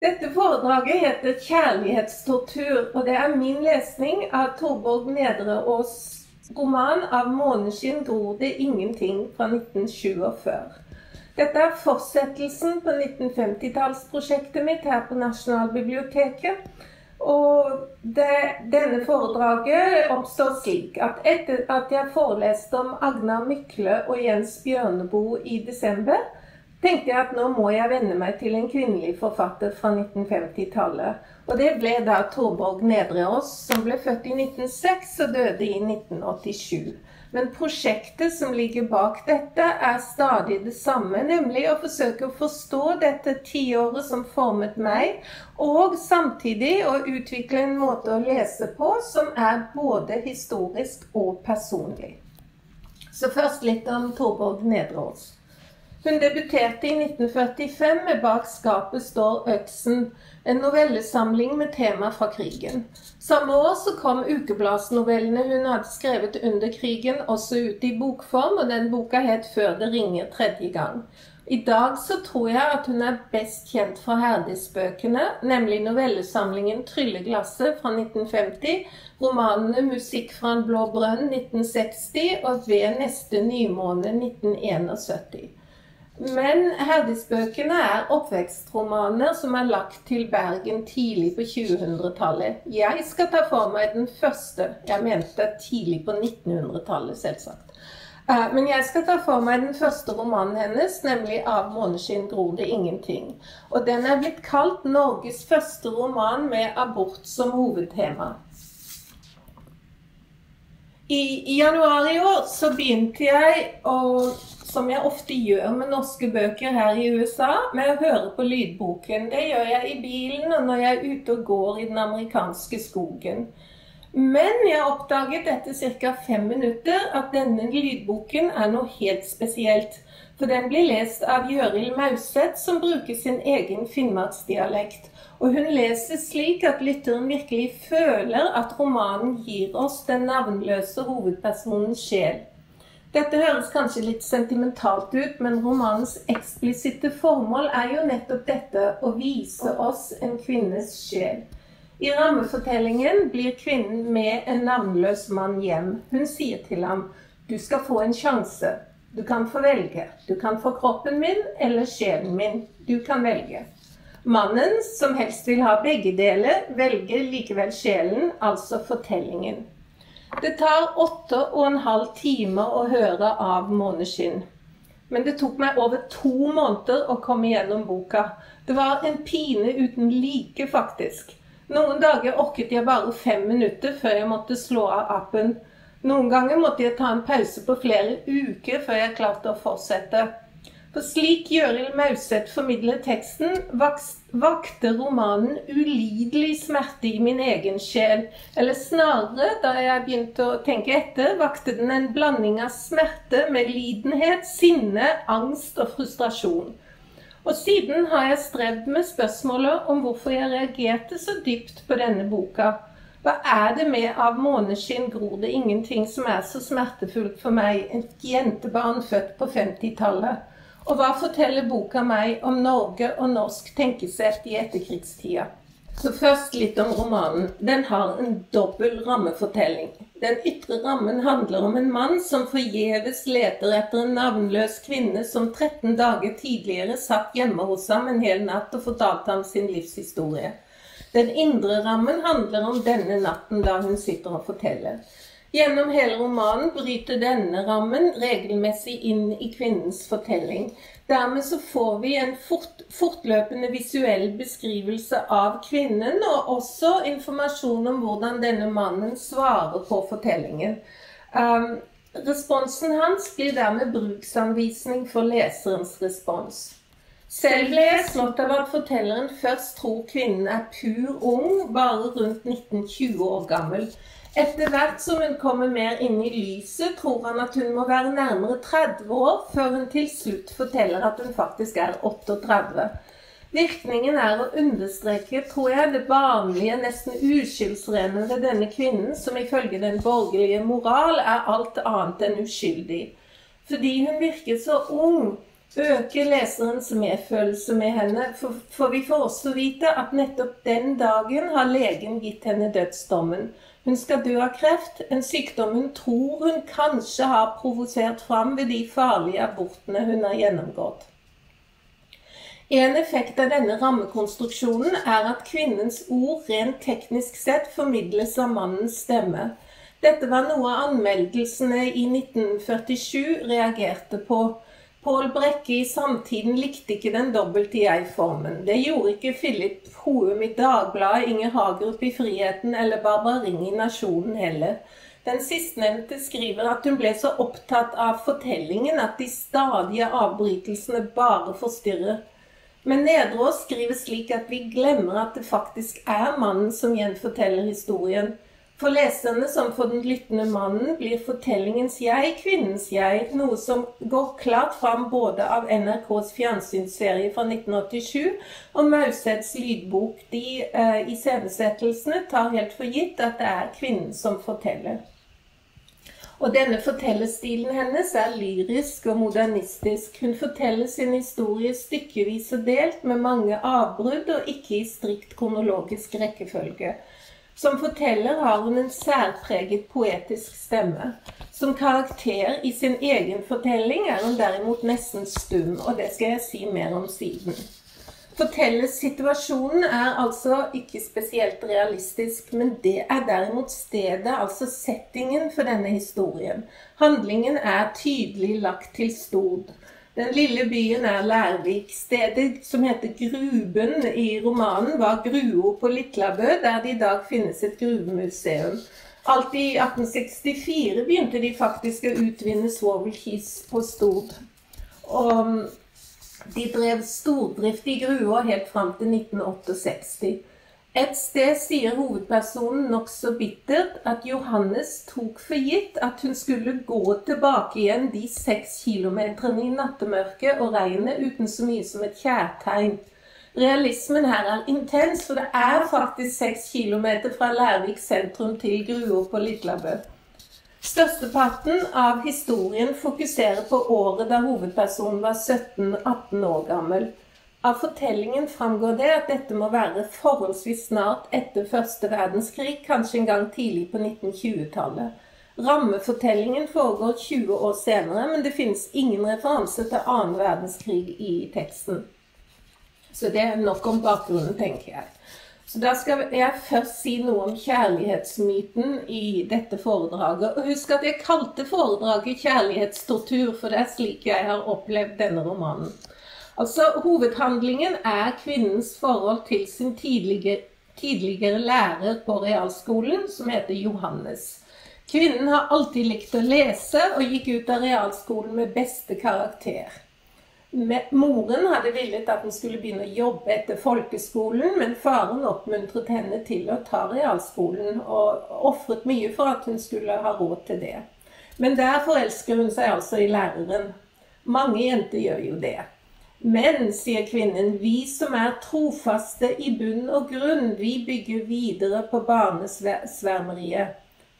Dette foredraget heter 'Kjærlighetstortur', og det er min lesning av Torborg Nedreås roman 'Av måneskinn gror det ingenting' fra 1947. Dette er fortsettelsen på 1950-tallsprosjektet mitt her på Nasjonalbiblioteket. Og det, denne foredraget oppstår slik at etter at jeg foreleste om Agnar Mykle og Jens Bjørneboe i desember, tenkte jeg at nå må jeg venne meg til en kvinnelig forfatter fra 1950-tallet. Og det ble da Torborg Nedreås, som ble født i 1906 og døde i 1987. Men prosjektet som ligger bak dette, er stadig det samme, nemlig å forsøke å forstå dette tiåret som formet meg, og samtidig å utvikle en måte å lese på som er både historisk og personlig. Så først litt om Torborg Nedreås. Hun debuterte i 1945 med 'Bak skapet står øksen', en novellesamling med tema fra krigen. Samme år så kom ukebladsnovellene hun hadde skrevet under krigen, også ut i bokform, og den boka het 'Før det ringer tredje gang'. I dag så tror jeg at hun er best kjent fra Herdis-bøkene, nemlig novellesamlingen 'Trylleglasset' fra 1950, romanene 'Musikk fra en blå brønn' 1960 og 'Ved neste nymåne' 1971. Men Herdis-bøkene er oppvekstromaner som er lagt til Bergen tidlig på 2000-tallet. Jeg skal ta for meg den første. Jeg mente tidlig på 1900-tallet, selvsagt. Eh, men jeg skal ta for meg den første romanen hennes, nemlig 'Av måneskinn gror det ingenting'. Og den er blitt kalt Norges første roman med abort som hovedtema. I, januar i år så begynte jeg å som jeg ofte gjør med norske bøker her i USA, med å høre på lydboken. Det gjør jeg i bilen og når jeg er ute og går i den amerikanske skogen. Men jeg oppdaget etter ca. fem minutter at denne lydboken er noe helt spesielt. For den blir lest av Gjøril Mauseth, som bruker sin egen finnmarksdialekt. Og hun leser slik at lytteren virkelig føler at romanen gir oss den navnløse hovedpersonens sjel. Dette høres kanskje litt sentimentalt ut, men romanens eksplisitte formål er jo nettopp dette å vise oss en kvinnes sjel. I rammefortellingen blir kvinnen med en navnløs mann hjem. Hun sier til ham du skal få en sjanse. Du kan få velge. Du kan få kroppen min eller sjelen min. Du kan velge. Mannen, som helst vil ha begge deler, velger likevel sjelen, altså fortellingen. Det tar åtte og en halv time å høre av måneskinn. Men det tok meg over to måneder å komme gjennom boka. Det var en pine uten like, faktisk. Noen dager orket jeg bare fem minutter før jeg måtte slå av appen. Noen ganger måtte jeg ta en pause på flere uker før jeg klarte å fortsette. For slik Gjøril Mauseth formidler teksten, vakte romanen ulidelig smerte i min egen sjel. Eller snarere, da jeg begynte å tenke etter, vakte den en blanding av smerte, medlidenhet, sinne, angst og frustrasjon. Og siden har jeg strevd med spørsmålet om hvorfor jeg reagerte så dypt på denne boka. Hva er det med 'Av måneskinn gror det ingenting' som er så smertefullt for meg, et jentebarn født på 50-tallet? Og hva forteller boka meg om Norge og norsk tenkesett i etterkrigstida? Så først litt om romanen. Den har en dobbel rammefortelling. Den ytre rammen handler om en mann som forgjeves leter etter en navnløs kvinne som 13 dager tidligere satt hjemme hos ham en hel natt og fortalte ham sin livshistorie. Den indre rammen handler om denne natten da hun sitter og forteller. Gjennom hele romanen bryter denne rammen regelmessig inn i kvinnens fortelling. Dermed så får vi en fort, fortløpende visuell beskrivelse av kvinnen, og også informasjon om hvordan denne mannen svarer på fortellingen. Um, responsen hans blir dermed bruksanvisning for leserens respons. Selv ble jeg slått av at fortelleren først tror kvinnen er pur ung, bare rundt 19-20 år gammel. Etter hvert som hun kommer mer inn i lyset, tror han at hun må være nærmere 30 år før hun til slutt forteller at hun faktisk er 38. Virkningen er å understreke, tror jeg, det vanlige, nesten uskyldsrene ved denne kvinnen, som ifølge den borgerlige moral er alt annet enn uskyldig. Fordi hun virker så ung, øker leserens medfølelse med henne, for, for vi får også vite at nettopp den dagen har legen gitt henne dødsdommen. Hun skal dø av kreft, en sykdom hun tror hun kanskje har provosert fram ved de farlige abortene hun har gjennomgått. En effekt av denne rammekonstruksjonen er at kvinnens ord rent teknisk sett formidles av mannens stemme. Dette var noe anmeldelsene i 1947 reagerte på. Pål Brekke i Samtiden likte ikke den dobbelte jeg-formen. Det gjorde ikke Philip Houm i Dagbladet, Inger Hagerup i Friheten eller Barbara Ring i Nasjonen heller. Den sistnevnte skriver at hun ble så opptatt av fortellingen at de stadige avbrytelsene bare forstyrrer. Men Nedreås skriver slik at vi glemmer at det faktisk er mannen som gjenforteller historien. For leserne som for den lyttende mannen blir fortellingens jeg kvinnens jeg, noe som går klart fram både av NRKs fjernsynsserie fra 1987 og Mausets lydbok. De eh, iscenesettelsene tar helt for gitt at det er kvinnen som forteller. Og denne fortellerstilen hennes er lyrisk og modernistisk. Hun forteller sin historie stykkevis og delt med mange avbrudd og ikke i strikt kronologisk rekkefølge. Som forteller har hun en særpreget poetisk stemme. Som karakter i sin egen fortelling er hun derimot nesten stum, og det skal jeg si mer om siden. Fortellersituasjonen er altså ikke spesielt realistisk, men det er derimot stedet, altså settingen for denne historien. Handlingen er tydelig lagt til Stord. Den lille byen er Lærvik. Stedet som heter Gruben i romanen, var Gruo på Litlabø, der det i dag finnes et gruvemuseum. Alt i 1864 begynte de faktisk å utvinne svovelkis på Stord. Og de drev stordrift i grua helt fram til 1968. Et sted sier hovedpersonen nokså bittert at Johannes tok for gitt at hun skulle gå tilbake igjen de seks kilometerne i nattemørket og regnet uten så mye som et kjærtegn. Realismen her er intens, for det er faktisk seks kilometer fra Lærvik sentrum til Grua på Litlabø. Størsteparten av historien fokuserer på året da hovedpersonen var 17-18 år gammel. Av fortellingen framgår det at dette må være forholdsvis snart etter første verdenskrig, kanskje en gang tidlig på 1920-tallet. Rammefortellingen foregår 20 år senere, men det finnes ingen referanse til annen verdenskrig i teksten. Så det er nok om bakgrunnen, tenker jeg. Så Da skal jeg først si noe om kjærlighetsmyten i dette foredraget. Og husk at jeg kalte foredraget 'Kjærlighetstortur', for det er slik jeg har opplevd denne romanen. Altså, Hovedhandlingen er kvinnens forhold til sin tidligere, tidligere lærer på realskolen, som heter Johannes. Kvinnen har alltid likt å lese og gikk ut av realskolen med beste karakter. Moren hadde villet at hun skulle begynne å jobbe etter folkeskolen, men faren oppmuntret henne til å ta realskolen, og ofret mye for at hun skulle ha råd til det. Men der forelsker hun seg altså i læreren. Mange jenter gjør jo det. Men, sier kvinnen, vi som er trofaste i bunn og grunn, vi bygger videre på barnesvermeriet.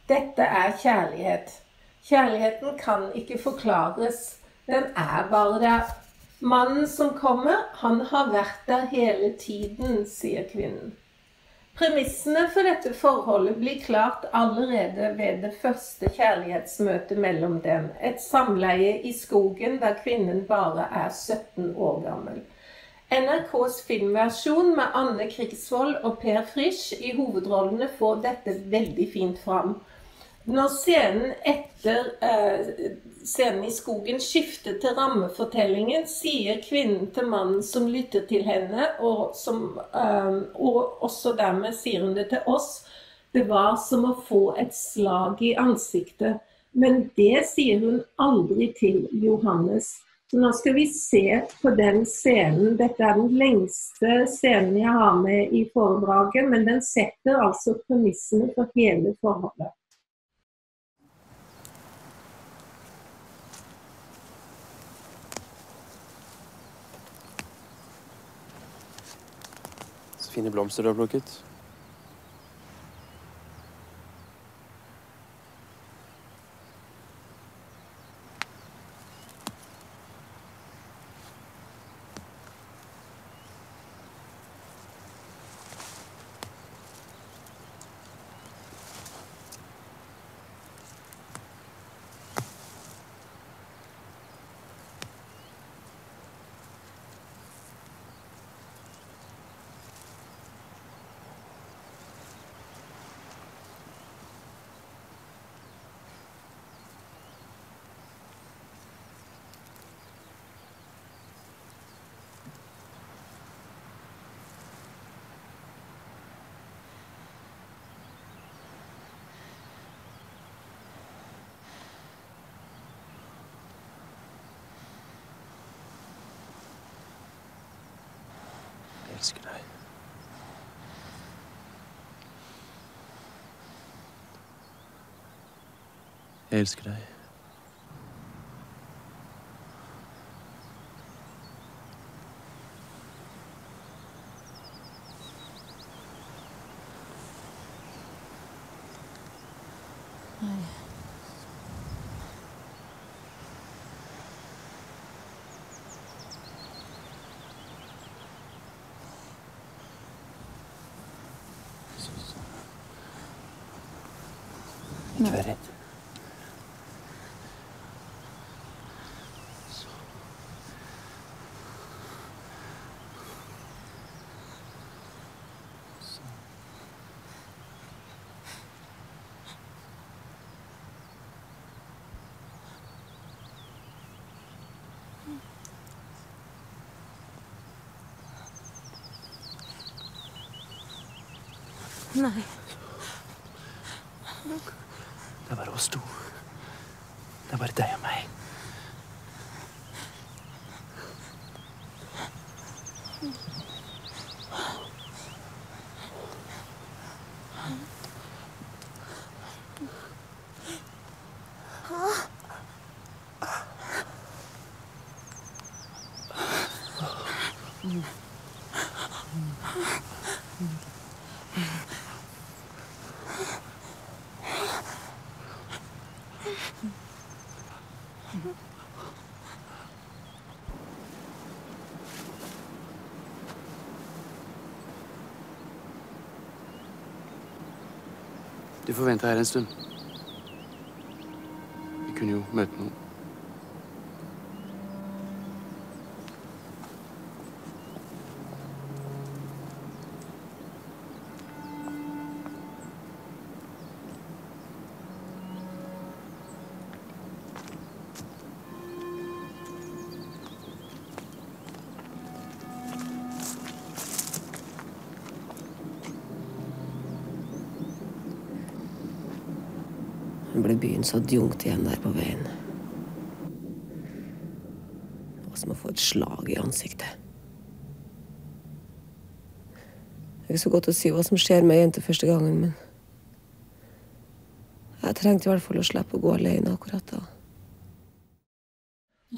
Dette er kjærlighet. Kjærligheten kan ikke forklares. Den er bare der. Mannen som kommer, han har vært der hele tiden, sier kvinnen. Premissene for dette forholdet blir klart allerede ved det første kjærlighetsmøtet mellom dem. Et samleie i skogen der kvinnen bare er 17 år gammel. NRKs filmversjon med Anne Krigsvold og Per Frisch i hovedrollene får dette veldig fint fram. Når scenen etter eh, scenen i skogen skifter til rammefortellingen, sier kvinnen til mannen som lytter til henne, og, som, eh, og også dermed sier hun det til oss, det var som å få et slag i ansiktet. Men det sier hun aldri til Johannes. Så nå skal vi se på den scenen. Dette er den lengste scenen jeg har med i foredraget, men den setter altså premissene for hele forholdet. Fine blomster du har plukket. Elsker deg. Jeg elsker deg. Nei. Det er bare oss to. Det er bare deg og meg. Får her en stund. Ble byens adjunkt igjen der på veien. Det var som å få et slag i ansiktet. Det er ikke så godt å si hva som skjer med ei jente første gangen, men jeg trengte i hvert fall å slippe å gå alene akkurat da.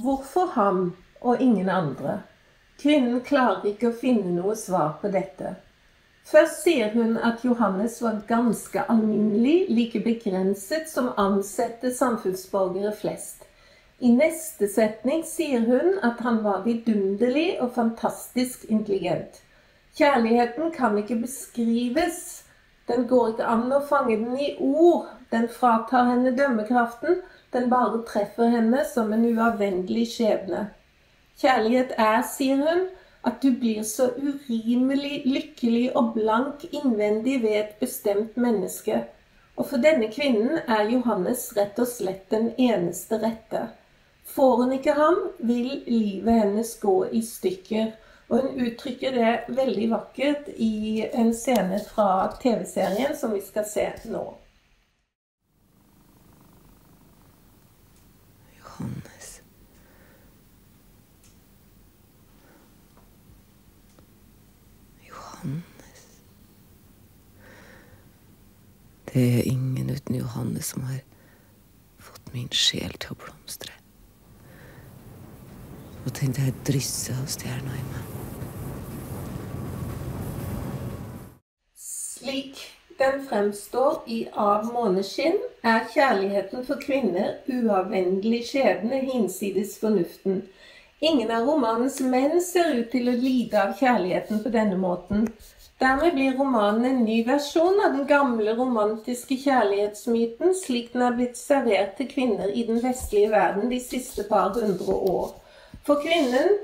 Hvorfor ham og ingen andre? Kvinnen klarer ikke å finne noe svar på dette. Først sier hun at Johannes var ganske alminnelig, like begrenset som ansette samfunnsborgere flest. I neste setning sier hun at han var vidunderlig og fantastisk intelligent. Kjærligheten kan ikke beskrives. Den går ikke an å fange den i ord. Den fratar henne dømmekraften. Den bare treffer henne som en uavvendelig skjebne. Kjærlighet er, sier hun, at du blir så urimelig lykkelig og blank innvendig ved et bestemt menneske. Og for denne kvinnen er Johannes rett og slett den eneste rette. Får hun ikke ham, vil livet hennes gå i stykker. Og hun uttrykker det veldig vakkert i en scene fra TV-serien som vi skal se nå. Johannes. Johannes. Det er ingen uten Johannes som har fått min sjel til å blomstre. Og tenk deg drysset av stjerna i meg. Slik den fremstår i Av måneskinn, er kjærligheten for kvinner uavvendelig skjebne hinsides fornuften. Ingen av romanens menn ser ut til å lide av kjærligheten på denne måten. Dermed blir romanen en ny versjon av den gamle romantiske kjærlighetsmyten slik den er blitt servert til kvinner i den vestlige verden de siste par hundre år. For kvinnen,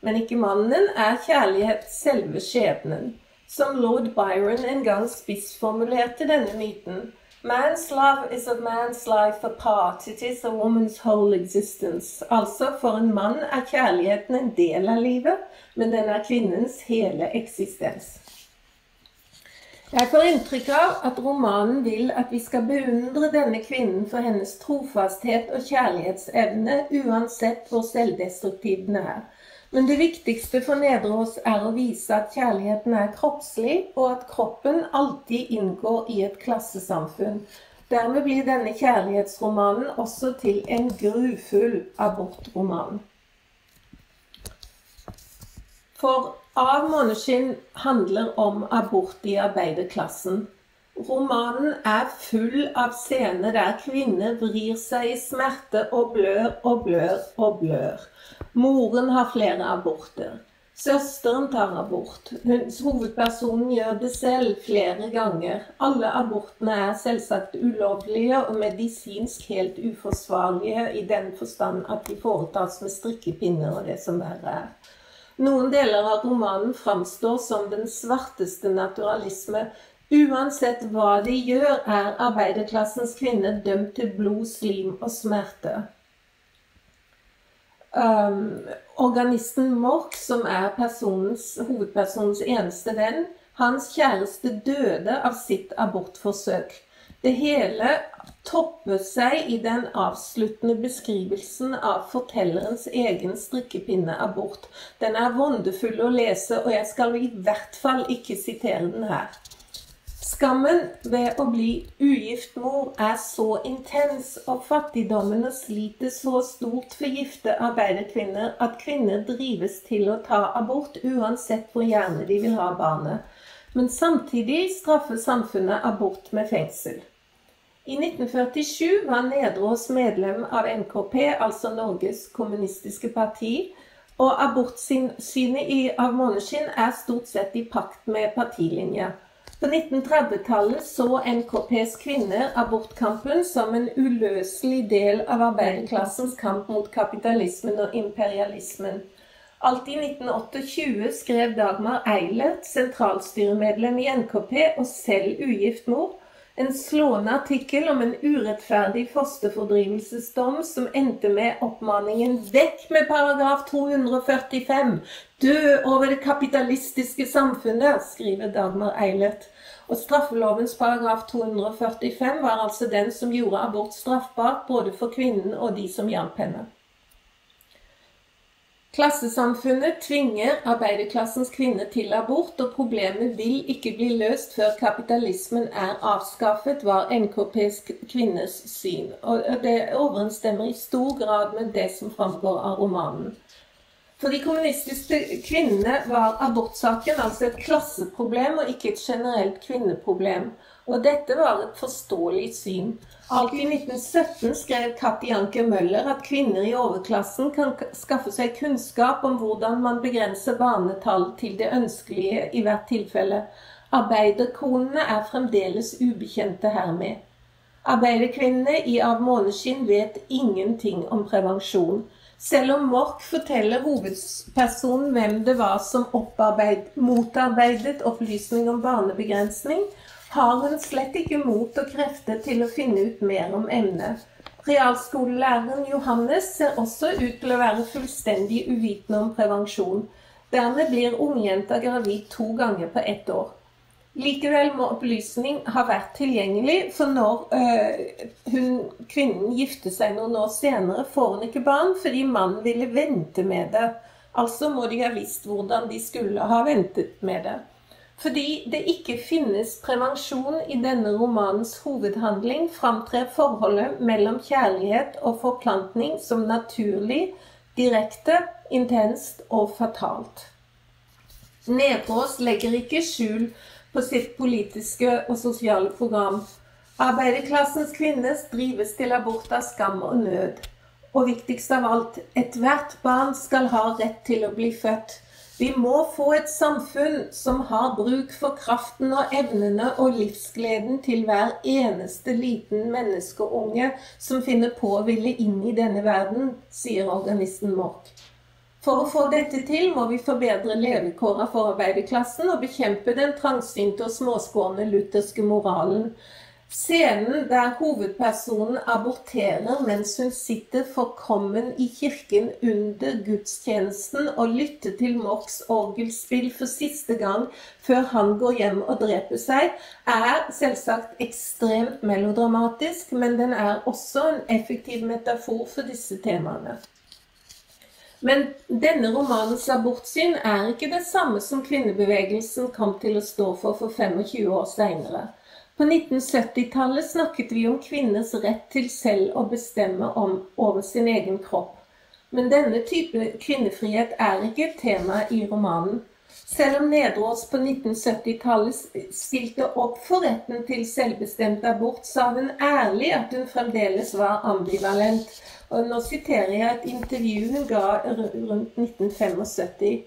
men ikke mannen, er kjærlighet selve skjebnen. Som lord Byron en gang spissformulerte denne myten. Man's love is a man's life apart. It is a woman's whole existence. Altså, for en mann er kjærligheten en del av livet, men den er kvinnens hele eksistens. Jeg får inntrykk av at romanen vil at vi skal beundre denne kvinnen for hennes trofasthet og kjærlighetsevne, uansett hvor selvdestruktiv den er. Men det viktigste for Nedreås er å vise at kjærligheten er kroppslig, og at kroppen alltid inngår i et klassesamfunn. Dermed blir denne kjærlighetsromanen også til en grufull abortroman. For Av måneskinn handler om abort i arbeiderklassen. Romanen er full av scener der kvinner vrir seg i smerte og blør og blør og blør. Moren har flere aborter. Søsteren tar abort. Hovedpersonen gjør det selv flere ganger. Alle abortene er selvsagt ulovlige og medisinsk helt uforsvarlige i den forstand at de foretas med strikkepinner og det som verre er. Noen deler av romanen framstår som den svarteste naturalisme, Uansett hva de gjør, er arbeiderklassens kvinner dømt til blod, slim og smerte. Um, organisten Mork, som er hovedpersonens eneste venn, hans kjæreste døde av sitt abortforsøk. Det hele topper seg i den avsluttende beskrivelsen av fortellerens egen strikkepinneabort. Den er vondefull å lese, og jeg skal i hvert fall ikke sitere den her. Skammen ved å bli ugift mor er så intens, og fattigdommen og slitet så stort for gifte arbeiderkvinner at kvinner drives til å ta abort uansett hvor gjerne de vil ha barnet. Men samtidig straffer samfunnet abort med fengsel. I 1947 var Nedreås medlem av NKP, altså Norges kommunistiske parti, og abortsynet av måneskinn er stort sett i pakt med partilinja. På 1930-tallet så NKPs kvinner abortkampen som en uløselig del av arbeiderklassens kamp mot kapitalismen og imperialismen. Alt i 1928 skrev Dagmar Eilert, sentralstyremedlem i NKP og selv ugift mor, en slående artikkel om en urettferdig fosterfordrivelsesdom som endte med oppmaningen 'Vekk med paragraf 245! Dø over det kapitalistiske samfunnet', skriver Dagmar Eilert. Og straffelovens paragraf 245 var altså den som gjorde abort straffbart både for kvinnen og de som hjalp henne. Klassesamfunnet tvinger arbeiderklassens kvinner til abort, og problemet vil ikke bli løst før kapitalismen er avskaffet, var NKPs kvinners syn. Og det overensstemmer i stor grad med det som framgår av romanen. For de kommunistiske kvinnene var abortsaken altså et klasseproblem og ikke et generelt kvinneproblem. Og dette var et forståelig syn. Alt i 1917 skrev Katti Anker Møller at kvinner i overklassen kan skaffe seg kunnskap om hvordan man begrenser barnetall til det ønskelige i hvert tilfelle. Arbeiderkonene er fremdeles ubekjente hermed. Arbeiderkvinnene i Av måneskinn vet ingenting om prevensjon. Selv om Mork forteller hovedpersonen hvem det var som motarbeidet opplysning om barnebegrensning, har hun slett ikke mot og krefter til å finne ut mer om emnet. Realskolelæreren Johannes ser også ut til å være fullstendig uvitende om prevensjon. Dermed blir ungjenta gravid to ganger på ett år. Likevel må opplysning ha vært tilgjengelig, for når øh, hun, kvinnen gifter seg noen år senere, får hun ikke barn fordi mannen ville vente med det. Altså må de ha visst hvordan de skulle ha ventet med det. Fordi det ikke finnes prevensjon i denne romanens hovedhandling, framtrer forholdet mellom kjærlighet og forplantning som naturlig, direkte, intenst og fatalt. Nedbrås legger ikke skjul på sitt politiske og sosiale program. Arbeiderklassens kvinner drives til abort av skam og nød. Og viktigst av alt, ethvert barn skal ha rett til å bli født. Vi må få et samfunn som har bruk for kraften og evnene og livsgleden til hver eneste liten menneskeunge som finner på å ville inn i denne verden, sier organisten Mork. For å få dette til må vi forbedre levekårene for arbeiderklassen og bekjempe den trangsynte og småskårne lutherske moralen. Scenen der hovedpersonen aborterer mens hun sitter forkommen i kirken under gudstjenesten og lytter til Morks orgelspill for siste gang før han går hjem og dreper seg, er selvsagt ekstremt melodramatisk, men den er også en effektiv metafor for disse temaene. Men denne romanens abortsyn er ikke det samme som kvinnebevegelsen kom til å stå for for 25 år seinere. På 1970-tallet snakket vi om kvinners rett til selv å bestemme om, over sin egen kropp. Men denne type kvinnefrihet er ikke et tema i romanen. Selv om Nedreås på 1970-tallet stilte opp for retten til selvbestemt abort, sa hun ærlig at hun fremdeles var ambivalent. Og nå siterer jeg et intervju hun ga rundt 1975.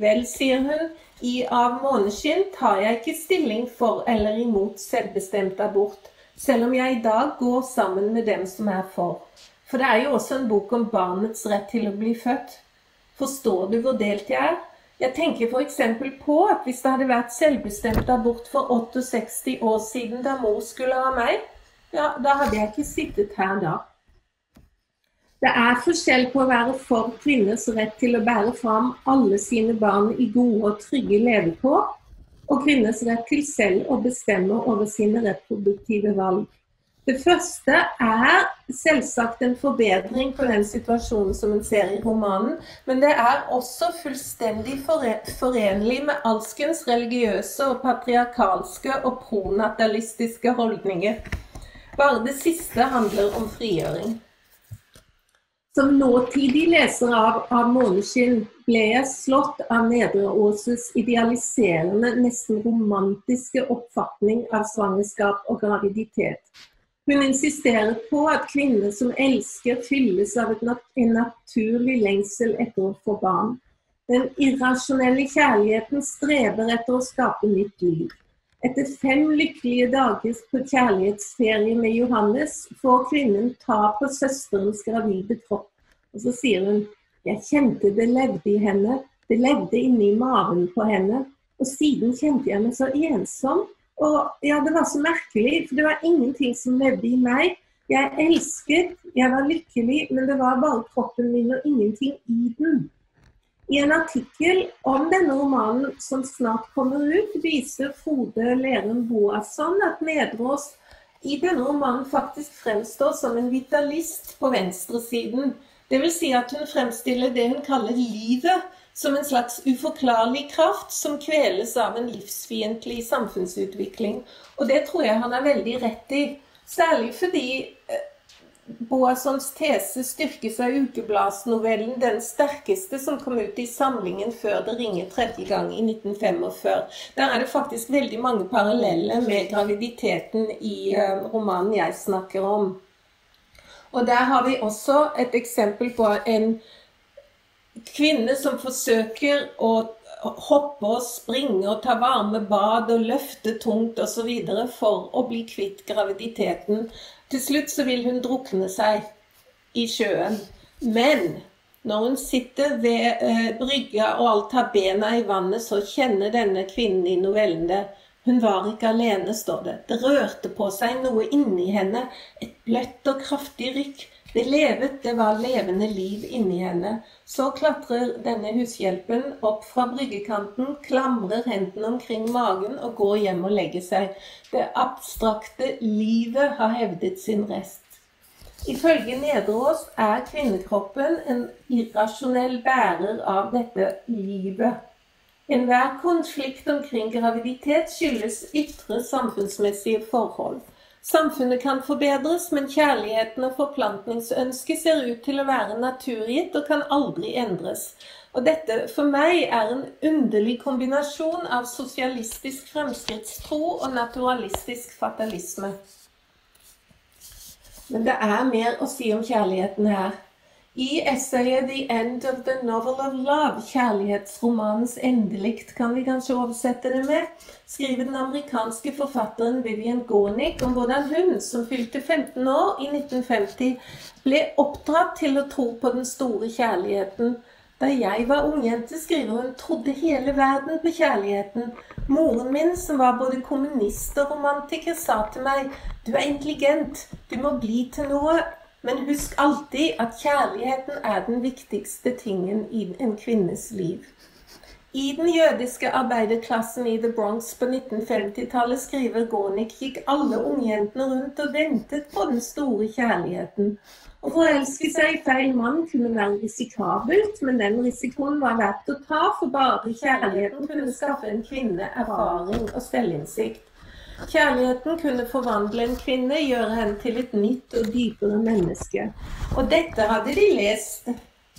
Vel, sier hun, i Av måneskinn tar jeg ikke stilling for eller imot selvbestemt abort, selv om jeg i dag går sammen med dem som er for. For det er jo også en bok om barnets rett til å bli født. Forstår du hvor delt jeg er? Jeg tenker f.eks. på at hvis det hadde vært selvbestemt abort for 68 år siden da mor skulle ha meg, ja, da hadde jeg ikke sittet her da. Det er forskjell på å være for kvinners rett til å bære fram alle sine barn i gode og trygge levekår, og kvinners rett til selv å bestemme over sine reproduktive valg. Det første er selvsagt en forbedring på den situasjonen som en ser i romanen. Men det er også fullstendig forenlig med alskens religiøse og patriarkalske og pronatalistiske holdninger. Bare det siste handler om frigjøring. Som nåtidig leser av, av 'Måneskinn' ble jeg slått av Nedre Åses idealiserende, nesten romantiske oppfatning av svangerskap og graviditet. Hun insisterer på at kvinner som elsker, fylles av en naturlig lengsel etter å få barn. Den irrasjonelle kjærligheten streber etter å skape nytt liv. Etter fem lykkelige dager på kjærlighetsferie med Johannes får kvinnen ta på søsterens gravide kropp. Og så sier hun jeg kjente det levde i henne, det levde inni maven på henne. Og siden kjente jeg meg så ensom og ja, det var så merkelig, for det var ingenting som levde i meg. Jeg elsket, jeg var lykkelig, men det var bare kroppen min og ingenting i den. I en artikkel om denne romanen som snart kommer ut, viser Frode Lerum Boasson at Nedreås i denne romanen faktisk fremstår som en vitalist på venstresiden. Dvs. Si at hun fremstiller det hun kaller livet som en slags uforklarlig kraft som kveles av en livsfiendtlig samfunnsutvikling. Og det tror jeg han er veldig rett i. Særlig fordi Boassons tese styrkes av ukebladsnovellen 'Den sterkeste', som kom ut i samlingen før det ringer tredje gang i 1945. Der er det faktisk veldig mange paralleller med graviditeten i uh, romanen jeg snakker om. Og der har vi også et eksempel på en kvinne som forsøker å hoppe og springe og ta varme bad og løfte tungt osv. for å bli kvitt graviditeten. Til slutt så vil hun drukne seg i sjøen. Men når hun sitter ved eh, brygga og alt har bena i vannet, så kjenner denne kvinnen i novellen det. Hun var ikke alene, står det. Det rørte på seg noe inni henne. Et bløtt og kraftig rykk. Det levet, det var levende liv inni henne. Så klatrer denne hushjelpen opp fra bryggekanten, klamrer hendene omkring magen og går hjem og legger seg. Det abstrakte livet har hevdet sin rest. Ifølge Nederås er kvinnekroppen en irrasjonell bærer av dette livet. Enhver konflikt omkring graviditet skyldes ytre samfunnsmessige forhold. Samfunnet kan forbedres, men kjærligheten og forplantningsønsket ser ut til å være naturgitt og kan aldri endres. Og dette for meg er en underlig kombinasjon av sosialistisk fremskrittstro og naturalistisk fatalisme. Men det er mer å si om kjærligheten her. I essayet 'The End of the Novel of Love', kjærlighetsromanens endelikt, kan vi kanskje oversette det med, skriver den amerikanske forfatteren Vivian Gornick om hvordan hun, som fylte 15 år i 1950, ble oppdratt til å tro på den store kjærligheten. Da jeg var ungjente, skriver hun, trodde hele verden på kjærligheten. Moren min, som var både kommunist og romantiker, sa til meg, du er intelligent, du må bli til noe. Men husk alltid at kjærligheten er den viktigste tingen i en kvinnes liv. I den jødiske arbeiderklassen i The Bronx på 1950-tallet, skriver Gornik, gikk alle ungjentene rundt og ventet på den store kjærligheten. Å forelske seg i feil mann kunne være risikabelt, men den risikoen var verdt å ta, for bare kjærligheten kunne skaffe en kvinne erfaring og selvinnsikt. Kjærligheten kunne forvandle en kvinne, gjøre henne til et nytt og dypere menneske. Og dette hadde de lest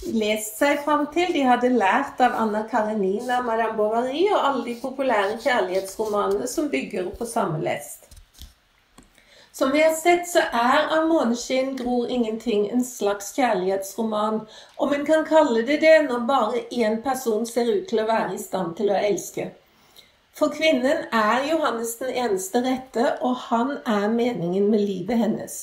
lest seg fram til. De hadde lært av Anna Karenina, Madame Bovary og alle de populære kjærlighetsromanene som bygger på samme lest. Som vi har sett, så er 'Av måneskinn gror ingenting' en slags kjærlighetsroman, om en kan kalle det det når bare én person ser ut til å være i stand til å elske. For kvinnen er Johannes den eneste rette, og han er meningen med livet hennes.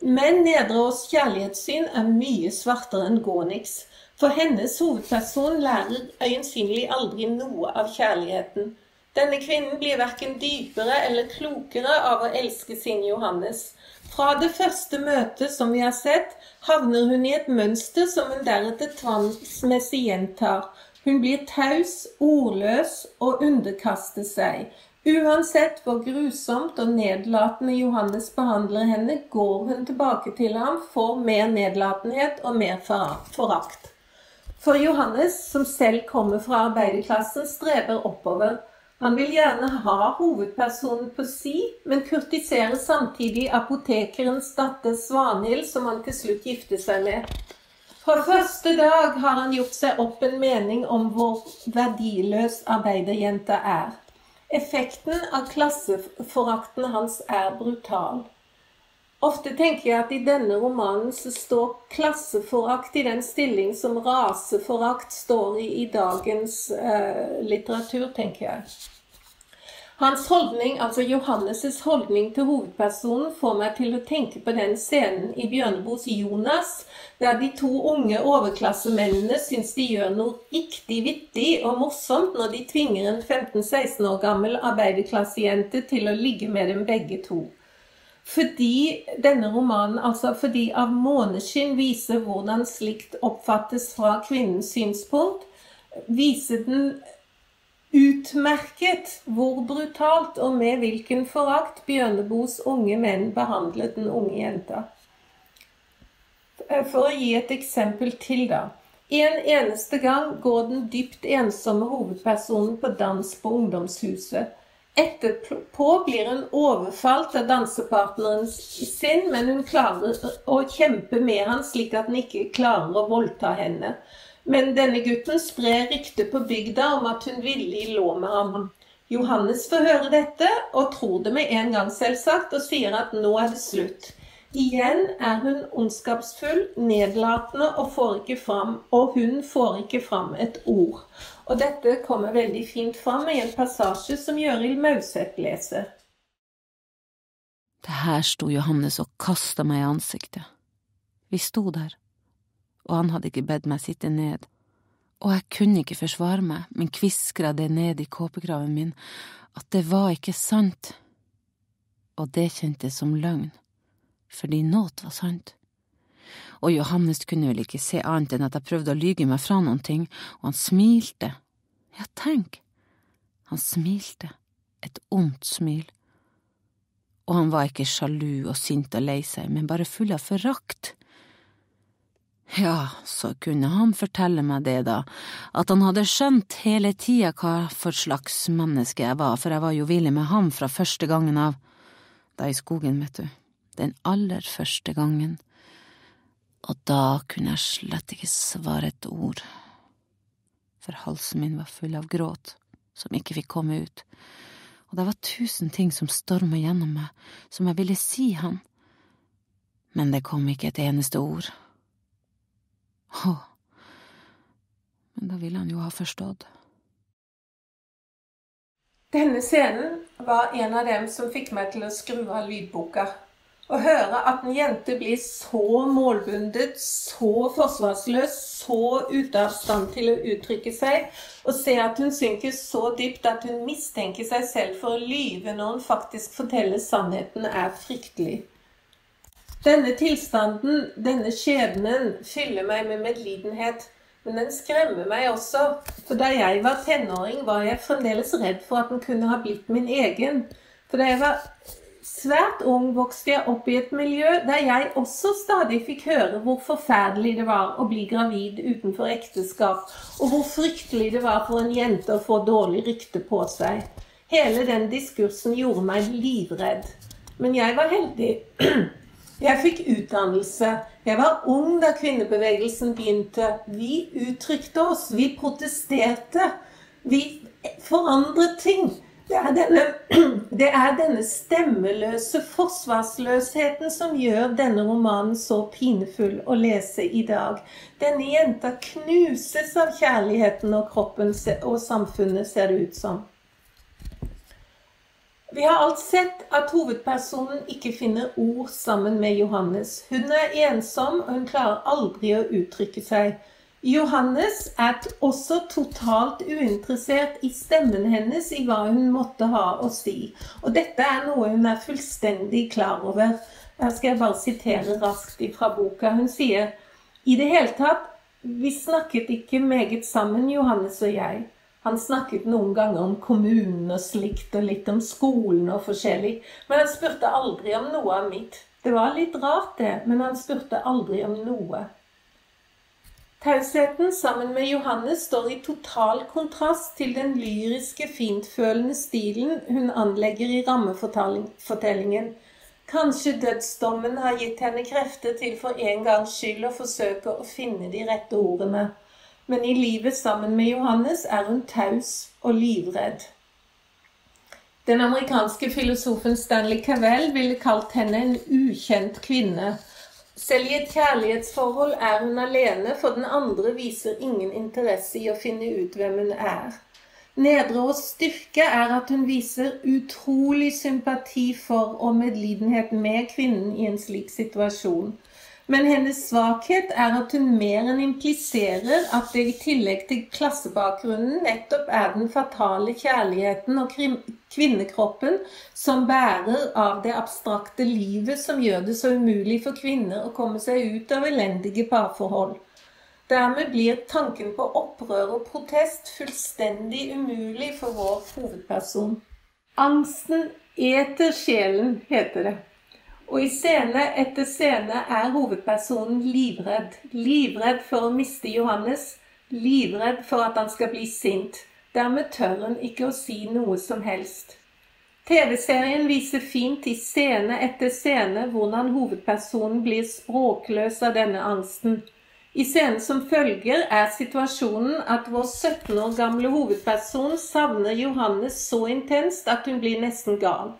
Men Nedreås kjærlighetssyn er mye svartere enn Gonix. For hennes hovedperson lærer øyensynlig aldri noe av kjærligheten. Denne kvinnen blir verken dypere eller klokere av å elske sin Johannes. Fra det første møtet som vi har sett, havner hun i et mønster som hun deretter tvangsmessig gjentar. Hun blir taus, ordløs og underkaster seg. Uansett hvor grusomt og nedlatende Johannes behandler henne, går hun tilbake til ham for mer nedlatenhet og mer forakt. For Johannes, som selv kommer fra arbeiderklassen, streber oppover. Han vil gjerne ha hovedpersonen på si, men kurtiserer samtidig apotekerens datter Svanhild, som han til slutt gifter seg med. Fra første dag har han gjort seg opp en mening om hvor verdiløs arbeiderjenta er. Effekten av klasseforakten hans er brutal. Ofte tenker jeg at i denne romanen så står klasseforakt i den stilling som raseforakt står i i dagens eh, litteratur, tenker jeg. Hans holdning, altså Johannes' holdning til hovedpersonen får meg til å tenke på den scenen i Bjørneboes 'Jonas', der de to unge overklassemennene syns de gjør noe riktig vittig og morsomt når de tvinger en 15-16 år gammel arbeiderklassejente til å ligge med dem begge to. Fordi denne romanen, altså fordi av måneskinn viser hvordan slikt oppfattes fra kvinnens synspunkt, viser den utmerket hvor brutalt og med hvilken forakt Bjørneboes unge menn behandlet den unge jenta. For å gi et eksempel til, da. En eneste gang går den dypt ensomme hovedpersonen på dans på ungdomshuset. Etterpå blir hun overfalt av dansepartneren sin, men hun klarer å kjempe med han slik at han ikke klarer å voldta henne. Men denne gutten sprer ryktet på bygda om at hun ville i lå med ham. Johannes får høre dette, og tror det med en gang, selvsagt, og sier at nå er det slutt. Igjen er hun ondskapsfull, nedlatende og, får ikke fram, og hun får ikke fram et ord. Og dette kommer veldig fint fram i en passasje som Gjøril Mauseth leser. Det her sto Johannes og kasta meg i ansiktet. Vi sto der og han hadde ikke bedt meg sitte ned, og jeg kunne ikke forsvare meg, men kviskra det ned i kåpekraven min, at det var ikke sant, og det kjentes som løgn, fordi noe var sant. Og Johannes kunne vel ikke se annet enn at jeg prøvde å lyge meg fra noen ting, og han smilte. Ja, tenk, han smilte, et ondt smil. Og han var ikke sjalu og sint og lei seg, men bare full av forakt ja, så kunne han fortelle meg det, da, at han hadde skjønt hele tida hva for slags menneske jeg var, for jeg var jo villig med ham fra første gangen av, da i skogen, vet du, den aller første gangen, og da kunne jeg slett ikke svare et ord, for halsen min var full av gråt som ikke fikk komme ut, og det var tusen ting som stormet gjennom meg, som jeg ville si han, men det kom ikke et eneste ord. Å, men da ville han jo ha forstått. Denne scenen var en av dem som fikk meg til å skru av lydboka. Å høre at en jente blir så målbundet, så forsvarsløs, så ute av stand til å uttrykke seg, og se at hun synker så dypt at hun mistenker seg selv for å lyve når hun faktisk forteller sannheten, er fryktelig. Denne tilstanden, denne skjebnen, fyller meg med medlidenhet. Men den skremmer meg også. For da jeg var tenåring, var jeg fremdeles redd for at den kunne ha blitt min egen. For da jeg var svært ung, vokste jeg opp i et miljø der jeg også stadig fikk høre hvor forferdelig det var å bli gravid utenfor ekteskap, og hvor fryktelig det var for en jente å få dårlig rykte på seg. Hele den diskursen gjorde meg livredd. Men jeg var heldig. Jeg fikk utdannelse. Jeg var ung da kvinnebevegelsen begynte. Vi uttrykte oss. Vi protesterte. Vi forandret ting. Det er, denne, det er denne stemmeløse forsvarsløsheten som gjør denne romanen så pinefull å lese i dag. Denne jenta knuses av kjærligheten og kroppen og samfunnet, ser det ut som. Vi har alt sett at hovedpersonen ikke finner ord sammen med Johannes. Hun er ensom, og hun klarer aldri å uttrykke seg. Johannes er også totalt uinteressert i stemmen hennes, i hva hun måtte ha å si. Og dette er noe hun er fullstendig klar over. Her skal jeg bare sitere raskt fra boka. Hun sier i det hele tatt Vi snakket ikke meget sammen, Johannes og jeg. Han snakket noen ganger om kommunen og slikt, og litt om skolen og forskjellig. Men han spurte aldri om noe av mitt. Det var litt rart, det, men han spurte aldri om noe. Tausheten sammen med Johannes står i total kontrast til den lyriske, fintfølende stilen hun anlegger i rammefortellingen. Kanskje dødsdommen har gitt henne krefter til for en gangs skyld å forsøke å finne de rette ordene men i livet sammen med Johannes er hun taus og livredd. Den amerikanske filosofen Stanley Cavell ville kalt henne en ukjent kvinne. Selv i et kjærlighetsforhold er hun alene, for den andre viser ingen interesse i å finne ut hvem hun er. Nedreås styrke er at hun viser utrolig sympati for og medlidenhet med kvinnen i en slik situasjon. Men hennes svakhet er at hun mer enn impliserer at det i tillegg til klassebakgrunnen nettopp er den fatale kjærligheten og kvinnekroppen som bærer av det abstrakte livet som gjør det så umulig for kvinner å komme seg ut av elendige parforhold. Dermed blir tanken på opprør og protest fullstendig umulig for vår hovedperson. Angsten eter sjelen, heter det. Og i scene etter scene er hovedpersonen livredd. Livredd for å miste Johannes. Livredd for at han skal bli sint. Dermed tør hun ikke å si noe som helst. TV-serien viser fint i scene etter scene hvordan hovedpersonen blir språkløs av denne angsten. I scenen som følger er situasjonen at vår 17 år gamle hovedperson savner Johannes så intenst at hun blir nesten gal.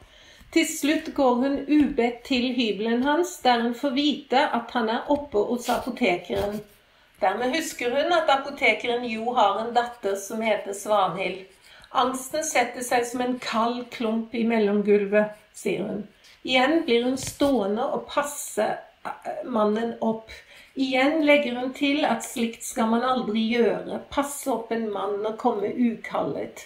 Til slutt går hun ubedt til hybelen hans, der hun får vite at han er oppe hos apotekeren. Dermed husker hun at apotekeren jo har en datter som heter Svanhild. Angsten setter seg som en kald klump i mellomgulvet, sier hun. Igjen blir hun stående og passe eh, mannen opp. Igjen legger hun til at slikt skal man aldri gjøre. Passe opp en mann og komme ukallet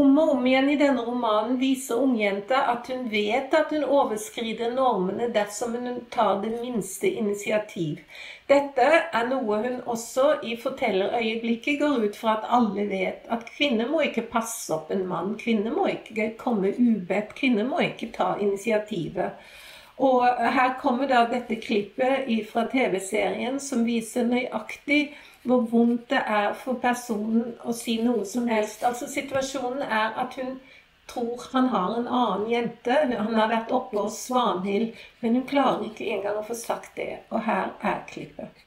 om og om igjen i denne romanen viser ungjenta at hun vet at hun overskrider normene dersom hun tar det minste initiativ. Dette er noe hun også i fortellerøyeblikket går ut fra at alle vet. At kvinner må ikke passe opp en mann. Kvinner må ikke komme ubedt. Kvinner må ikke ta initiativet. Og her kommer da dette klippet fra TV-serien som viser nøyaktig hvor vondt det er for personen å si noe som helst. Altså Situasjonen er at hun tror han har en annen jente. Han har vært oppe hos Svanhild, men hun klarer ikke engang å få sagt det. Og her er klippet.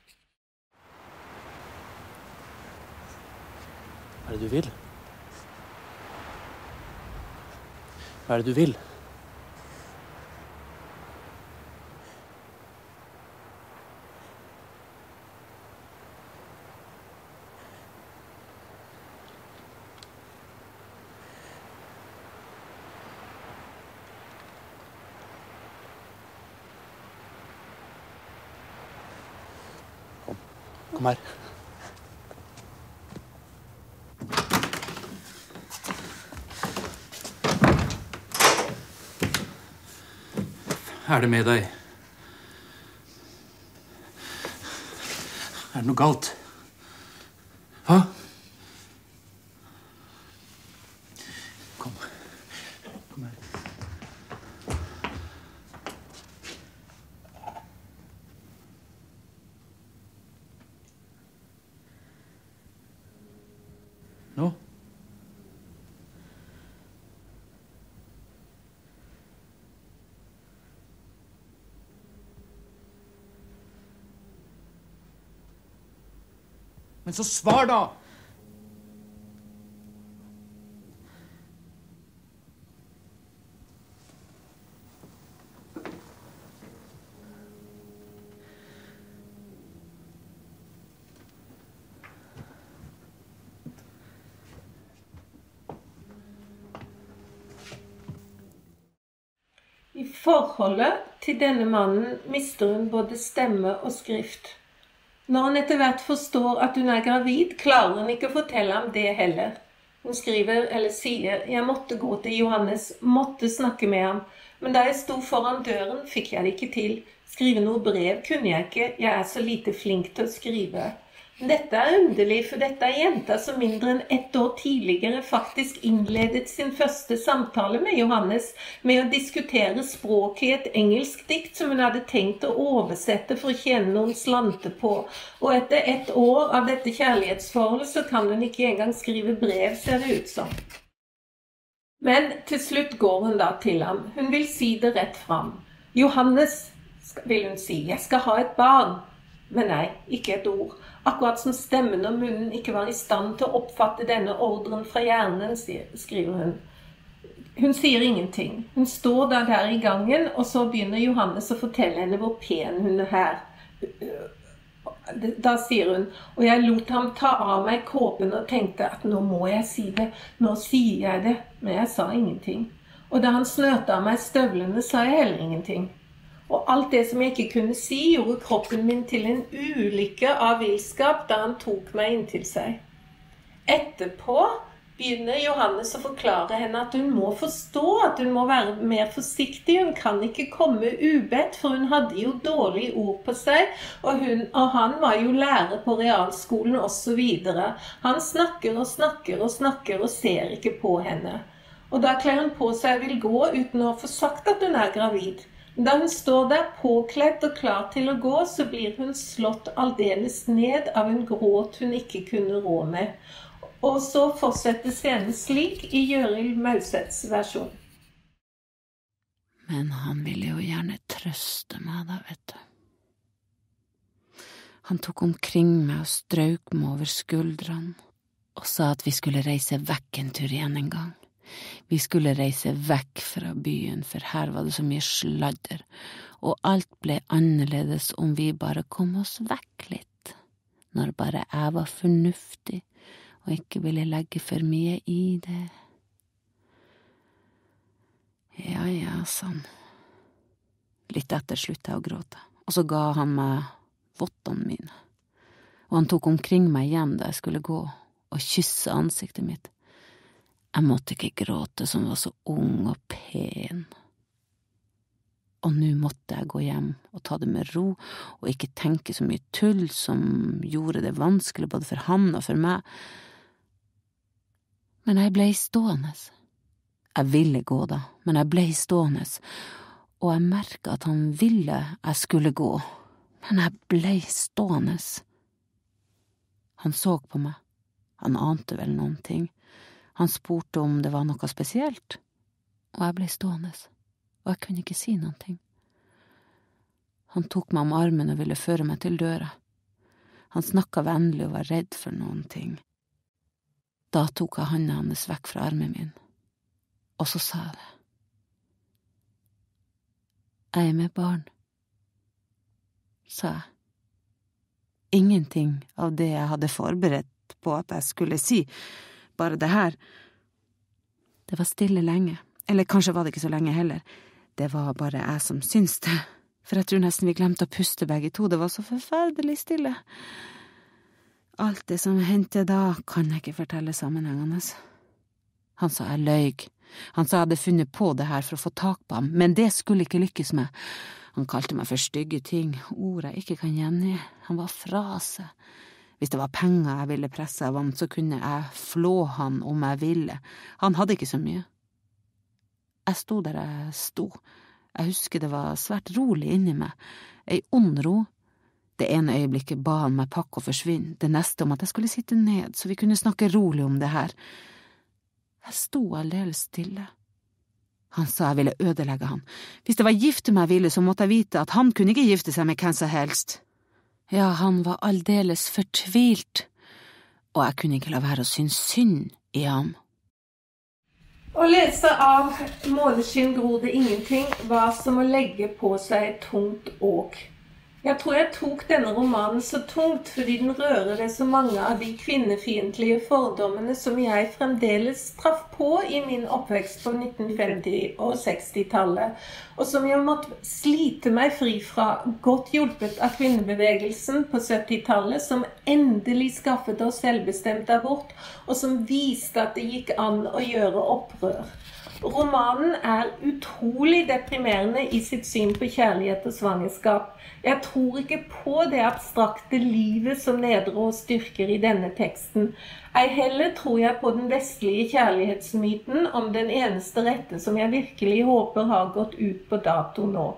Hva er det du vil? Hva er det du vil? Kom her. Er det med deg? Er det noe galt? Hva? Kom. Kom her. Nå? Men så svar, da! I forholdet til denne mannen mister hun både stemme og skrift. Når han etter hvert forstår at hun er gravid, klarer hun ikke å fortelle ham det heller. Hun skriver eller sier 'Jeg måtte gå til Johannes, måtte snakke med ham', men da jeg sto foran døren, fikk jeg det ikke til. Skrive noe brev kunne jeg ikke, jeg er så lite flink til å skrive. Dette er underlig, for dette er jenta som mindre enn ett år tidligere faktisk innledet sin første samtale med Johannes med å diskutere språket i et engelsk dikt som hun hadde tenkt å oversette for å tjene noen slante på. Og etter ett år av dette kjærlighetsforholdet så kan hun ikke engang skrive brev, ser det ut som. Men til slutt går hun da til ham. Hun vil si det rett fram. Johannes, vil hun si, jeg skal ha et barn. Men nei, ikke et ord. Akkurat som stemmen og munnen ikke var i stand til å oppfatte denne ordren fra hjernen, skriver hun. Hun sier ingenting. Hun står da der i gangen, og så begynner Johannes å fortelle henne hvor pen hun er her. Da sier hun Og jeg lot ham ta av meg kåpen og tenkte at nå må jeg si det. Nå sier jeg det. Men jeg sa ingenting. Og da han snørte av meg støvlene, sa jeg heller ingenting. Og alt det som jeg ikke kunne si, gjorde kroppen min til en ulykke av villskap da han tok meg inntil seg. Etterpå begynner Johannes å forklare henne at hun må forstå at hun må være mer forsiktig. Hun kan ikke komme ubedt, for hun hadde jo dårlige ord på seg. Og, hun, og han var jo lærer på realskolen osv. Han snakker og snakker og snakker og ser ikke på henne. Og da kler hun på seg og vil gå uten å få sagt at hun er gravid. Da hun står der påkledd og klar til å gå, så blir hun slått aldeles ned av en gråt hun ikke kunne rå med. Og så fortsetter scenen slik i Gjøril Mauseths versjon. Men han ville jo gjerne trøste meg, da, vet du. Han tok omkring meg og strøk meg over skuldrene og sa at vi skulle reise vekk en tur igjen en gang. Vi skulle reise vekk fra byen, for her var det så mye sladder, og alt ble annerledes om vi bare kom oss vekk litt, når bare jeg var fornuftig og ikke ville legge for mye i det. Ja, ja, sann. Litt etter slutta jeg å gråte, og så ga han meg vottene mine, og han tok omkring meg igjen da jeg skulle gå, og kysse ansiktet mitt. Jeg måtte ikke gråte som var så ung og pen. Og nå måtte jeg gå hjem og ta det med ro og ikke tenke så mye tull som gjorde det vanskelig både for han og for meg. Men jeg blei stående. Jeg ville gå da, men jeg blei stående, og jeg merka at han ville jeg skulle gå, men jeg blei stående. Han så på meg, han ante vel noen ting han spurte om det var noe spesielt, og jeg ble stående, og jeg kunne ikke si noen ting. Han tok meg om armen og ville føre meg til døra. Han snakka vennlig og var redd for noen ting. Da tok jeg handa hans vekk fra armen min, og så sa jeg det. Jeg er med barn, sa jeg. Ingenting av det jeg hadde forberedt på at jeg skulle si, bare det her. Det var stille lenge, eller kanskje var det ikke så lenge heller, det var bare jeg som syns det, for jeg tror nesten vi glemte å puste begge to, det var så forferdelig stille. Alt det som hendte da, kan jeg ikke fortelle sammenhengende. Han sa jeg løy, han sa jeg hadde funnet på det her for å få tak på ham, men det skulle ikke lykkes med. Han kalte meg for stygge ting, ord jeg ikke kan gjengi, han var fra seg Hvis det var penger jeg ville presse av ham, så kunne jeg flå han om jeg ville, han hadde ikke så mye. Jeg sto der jeg sto, jeg husker det var svært rolig inni meg, ei ond ro. Det ene øyeblikket ba han meg pakke og forsvinne, det neste om at jeg skulle sitte ned så vi kunne snakke rolig om det her. Jeg sto aldeles stille. Han sa jeg ville ødelegge han. Hvis det var gifte meg ville, så måtte jeg vite at han kunne ikke gifte seg med hvem som helst. Ja, han var aldeles fortvilt, og jeg kunne ikke la være å synes synd i ham. Å lese av Måneskinn gror det ingenting var som å legge på seg tungt åk. Jeg tror jeg tok denne romanen så tungt fordi den rører ved så mange av de kvinnefiendtlige fordommene som jeg fremdeles traff på i min oppvekst på 1950- og 60-tallet, og som jeg måtte slite meg fri fra, godt hjulpet av kvinnebevegelsen på 70-tallet, som endelig skaffet oss selvbestemt abort, og som viste at det gikk an å gjøre opprør. Romanen er utrolig deprimerende i sitt syn på kjærlighet og svangerskap. Jeg tror ikke på det abstrakte livet som Nedreås styrker i denne teksten. Ei heller tror jeg på den vestlige kjærlighetsmyten om den eneste rette som jeg virkelig håper har gått ut på dato nå.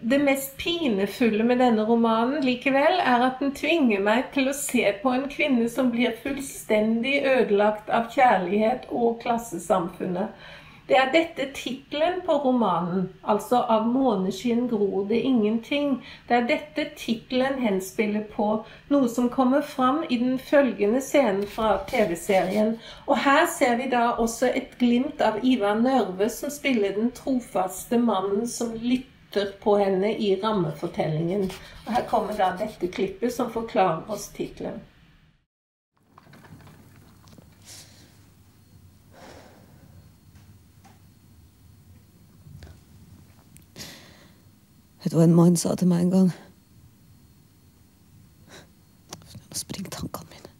Det mest pinefulle med denne romanen likevel er at den tvinger meg til å se på en kvinne som blir fullstendig ødelagt av kjærlighet og klassesamfunnet. Det er dette tittelen på romanen, altså 'Av måneskinn gror det ingenting', det er dette tittelen henspiller på, noe som kommer fram i den følgende scenen fra TV-serien. Og her ser vi da også et glimt av Ivar Nørve, som spiller den trofaste mannen som lytter på henne i rammefortellingen. Og her kommer da dette klippet som forklarer oss tittelen. Vet du hva en mann sa til meg en gang? Nå springer tankene mine.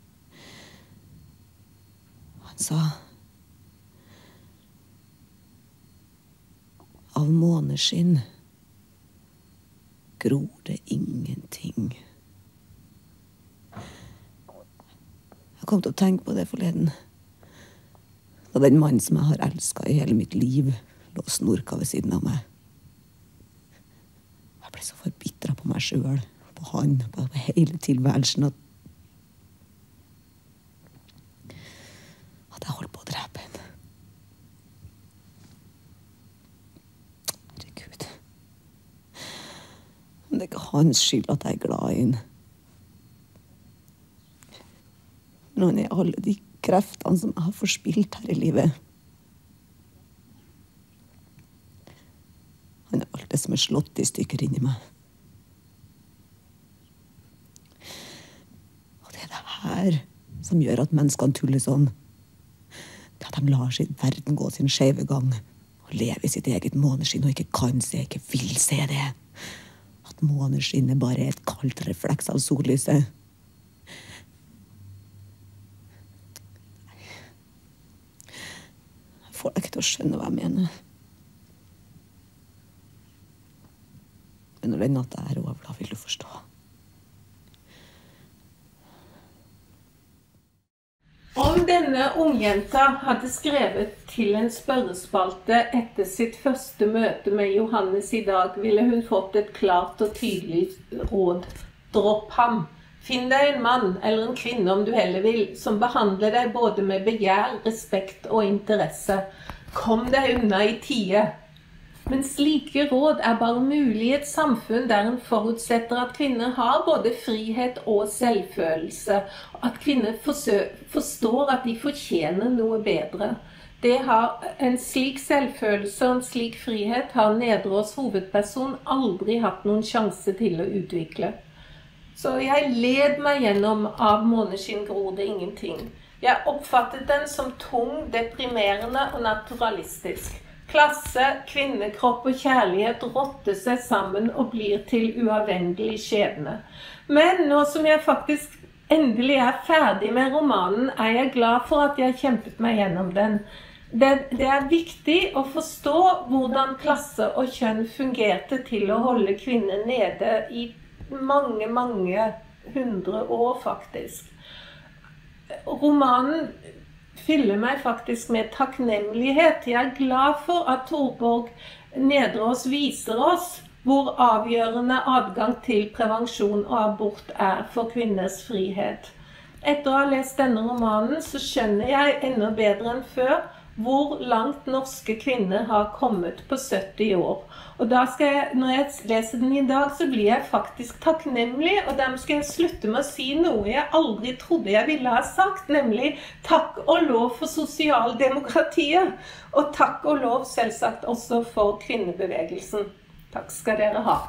Han sa Av måneskinn gror det ingenting. Jeg kom til å tenke på det forleden. Da den mannen som jeg har elska i hele mitt liv, lå snorka ved siden av meg. Ble så forbitra på meg sjøl, på han, på hele tilværelsen at jeg holdt på å drepe ham. Herregud. Men det er ikke hans skyld at jeg er glad i ham. Men han er alle de kreftene som jeg har forspilt her i livet. Han er alt det som er slått i stykker inni meg. Og det er det her som gjør at menneskene tuller sånn. Det at de lar sin verden gå sin skeive gang og lever i sitt eget måneskinn og ikke kan se, ikke vil se det. At måneskinnet bare er et kaldt refleks av sollyset. Jeg får deg ikke til å skjønne hva jeg mener. Men når den natta er over, da vil du forstå. Om denne ungjenta hadde skrevet til en spørrespalte etter sitt første møte med Johannes i dag, ville hun fått et klart og tydelig råd. Dropp ham. Finn deg en mann, eller en kvinne om du heller vil, som behandler deg både med begjær, respekt og interesse. Kom deg unna i tide. Men slike råd er bare mulig i et samfunn der en forutsetter at kvinner har både frihet og selvfølelse. At kvinner forstår at de fortjener noe bedre. Har En slik selvfølelse og en slik frihet har Nedreås hovedperson aldri hatt noen sjanse til å utvikle. Så jeg led meg gjennom Av måneskinn gror det ingenting. Jeg oppfattet den som tung, deprimerende og naturalistisk. Klasse, kvinnekropp og kjærlighet rotter seg sammen og blir til uavvendelig skjebne. Men nå som jeg faktisk endelig er ferdig med romanen, er jeg glad for at jeg kjempet meg gjennom den. Det, det, er viktig å forstå hvordan klasse og kjønn fungerte til å holde kvinner nede i mange, mange 100 år, faktisk. Romanen fyller meg faktisk med takknemlighet. Jeg er glad for at Torborg Nedreås viser oss hvor avgjørende adgang til prevensjon og abort er for kvinners frihet. Etter å ha lest denne romanen, så skjønner jeg enda bedre enn før hvor langt norske kvinner har kommet på 70 år. Og jeg, Når jeg leser den i dag, så blir jeg faktisk takknemlig. Og dermed skal jeg slutte med å si noe jeg aldri trodde jeg ville ha sagt, nemlig takk og lov for sosialdemokratiet. Og takk og lov selvsagt også for kvinnebevegelsen. Takk skal dere ha.